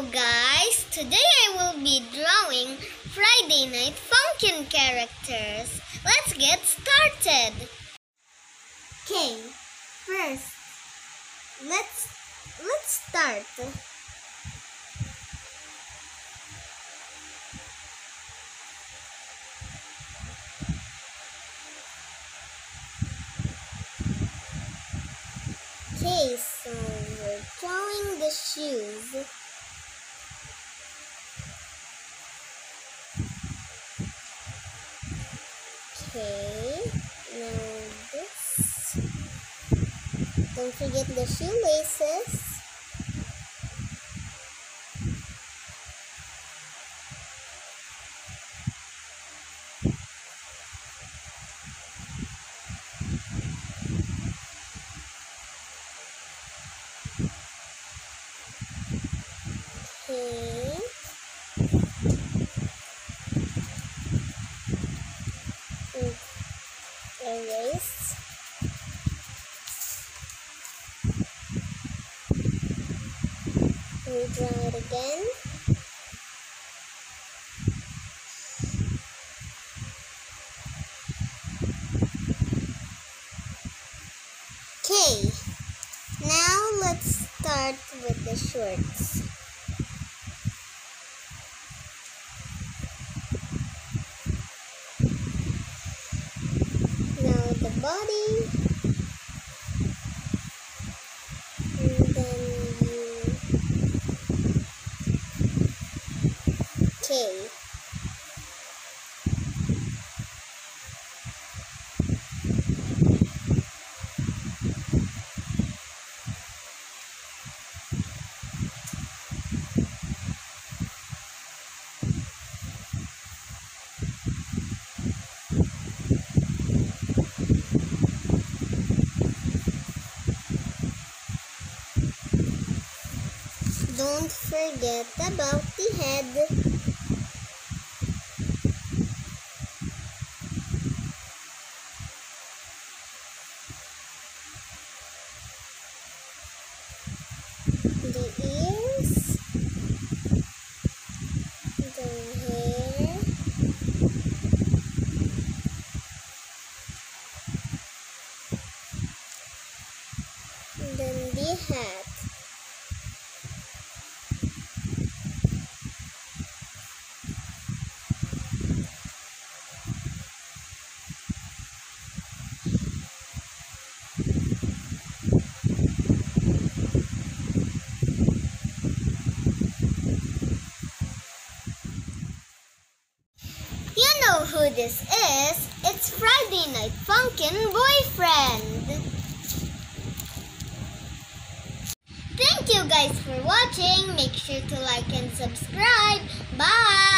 Guys! Today I will be drawing Friday Night Funkin' characters. Let's get started! Okay, first, let's let's start. Okay, so we're drawing the shoes. Okay, now this. Don't forget the shoelaces. Okay. Redraw it again. Okay. Now let's start with the shorts. Now the body. And then you. Don't forget about the head. Ears. The hair. Then the hat. You know who this is. It's Friday Night Funkin' Boyfriend. Thank you guys for watching. Make sure to like and subscribe. Bye.